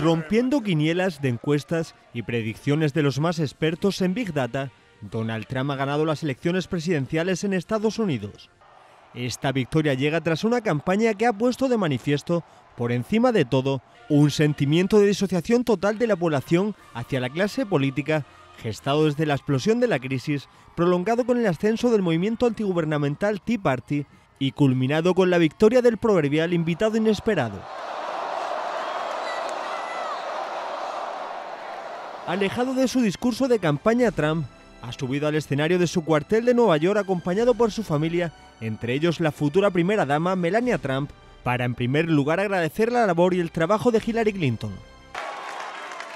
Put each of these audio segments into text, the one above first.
Rompiendo quinielas de encuestas y predicciones de los más expertos en Big Data, Donald Trump ha ganado las elecciones presidenciales en Estados Unidos. Esta victoria llega tras una campaña que ha puesto de manifiesto, por encima de todo, un sentimiento de disociación total de la población hacia la clase política, gestado desde la explosión de la crisis, prolongado con el ascenso del movimiento antigubernamental Tea Party y culminado con la victoria del proverbial invitado inesperado. Alejado de su discurso de campaña, Trump ha subido al escenario de su cuartel de Nueva York acompañado por su familia, entre ellos la futura primera dama Melania Trump, para en primer lugar agradecer la labor y el trabajo de Hillary Clinton.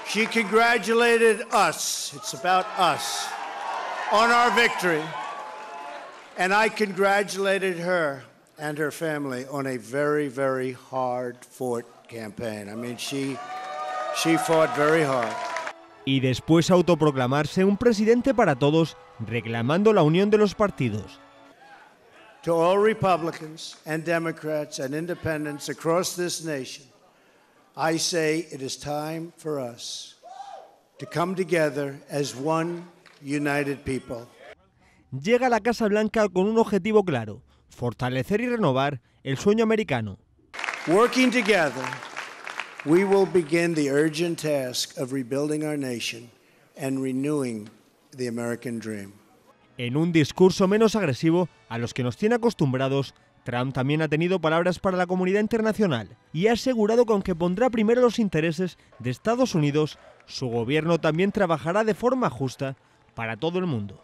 She congratulated us, it's about us, on our victory. And I congratulated her and her family on a very, very hard fought campaign. I mean, she, she fought very hard y después autoproclamarse un presidente para todos, reclamando la unión de los partidos. To all Republicans and Democrats and independents across this nation, I say it is time for us to come together as one united people. Llega a la Casa Blanca con un objetivo claro, fortalecer y renovar el sueño americano. Working together we will begin the urgent task of rebuilding our nation and renewing the American dream. En un discurso menos agresivo a los que nos tiene acostumbrados, Trump también ha tenido palabras para la comunidad internacional y ha asegurado que aunque pondrá primero los intereses de Estados Unidos, su gobierno también trabajará de forma justa para todo el mundo.